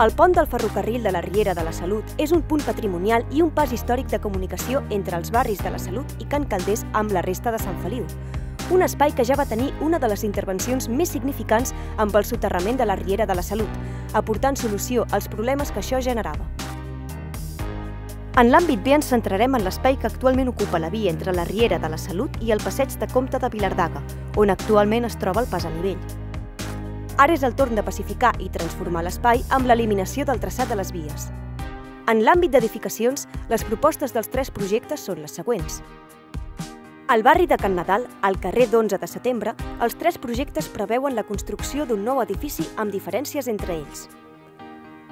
El pont del ferrocarril de la Riera de la Salut és un punt patrimonial i un pas històric de comunicació entre els barris de la Salut i Can Calders amb la resta de Sant Feliu. Un espai que ja va tenir una de les intervencions més significants amb el soterrament de la Riera de la Salut, aportant solució als problemes que això generava. En l'àmbit B ens centrarem en l'espai que actualment ocupa la via entre la Riera de la Salut i el passeig de Comte de Vilardaga, on actualment es troba el pas a nivell. Ara és el torn de pacificar i transformar l'espai amb l'eliminació del traçat de les vies. En l'àmbit d'edificacions, les propostes dels tres projectes són les següents. Al barri de Can Nadal, al carrer d'11 de setembre, els tres projectes preveuen la construcció d'un nou edifici amb diferències entre ells.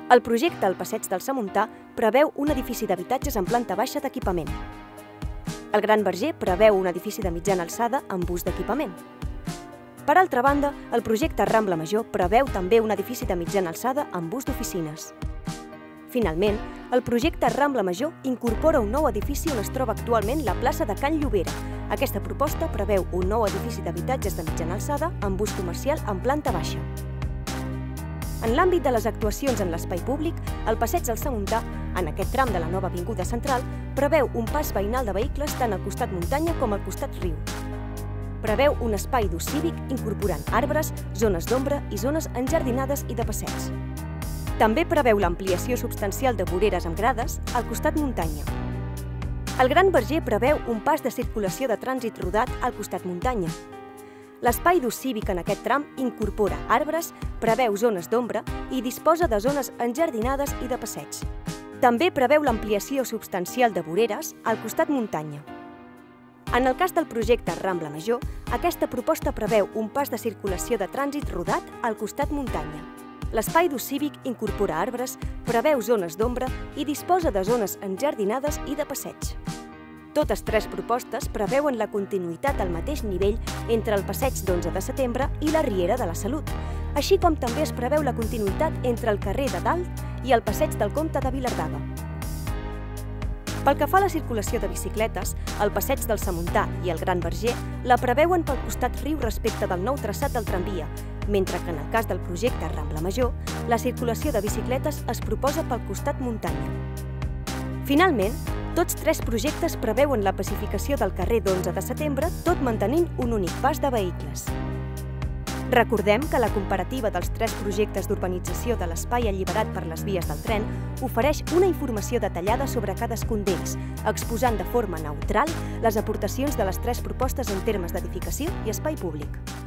El projecte al passeig del Samuntà preveu un edifici d'habitatges en planta baixa d'equipament. El Gran Verger preveu un edifici de mitjana alçada amb ús d'equipament. Per altra banda, el projecte Rambla Major preveu també un edifici de mitjana alçada amb ús d'oficines. Finalment, el projecte Rambla Major incorpora un nou edifici on es troba actualment la plaça de Can Llobera. Aquesta proposta preveu un nou edifici d'habitatges de mitjana alçada amb ús comercial en planta baixa. En l'àmbit de les actuacions en l'espai públic, el passeig del Samuntà, en aquest tram de la nova avinguda central, preveu un pas veïnal de vehicles tant al costat muntanya com al costat riu preveu un espai d'ús cívic incorporant arbres, zones d'ombra i zones enjardinades i de passeig. També preveu l'ampliació substancial de voreres amb grades al costat muntanya. El Gran Verger preveu un pas de circulació de trànsit rodat al costat muntanya. L'espai d'ús cívic en aquest tram incorpora arbres, preveu zones d'ombra i disposa de zones enjardinades i de passeig. També preveu l'ampliació substancial de voreres al costat muntanya. En el cas del projecte Rambla Major, aquesta proposta preveu un pas de circulació de trànsit rodat al costat muntanya. L'espai d'ús cívic incorpora arbres, preveu zones d'ombra i disposa de zones enjardinades i de passeig. Totes tres propostes preveuen la continuïtat al mateix nivell entre el passeig d'11 de setembre i la Riera de la Salut, així com també es preveu la continuïtat entre el carrer de Dalt i el passeig del Comte de Vilardaga. Pel que fa a la circulació de bicicletes, el passeig del Samuntà i el Gran Verger la preveuen pel costat riu respecte del nou traçat del tramvia, mentre que en el cas del projecte Rambla Major, la circulació de bicicletes es proposa pel costat muntanya. Finalment, tots tres projectes preveuen la pacificació del carrer d'11 de setembre, tot mantenint un únic pas de vehicles. Recordem que la comparativa dels tres projectes d'urbanització de l'espai alliberat per les vies del tren ofereix una informació detallada sobre cadascun d'ells, exposant de forma neutral les aportacions de les tres propostes en termes d'edificació i espai públic.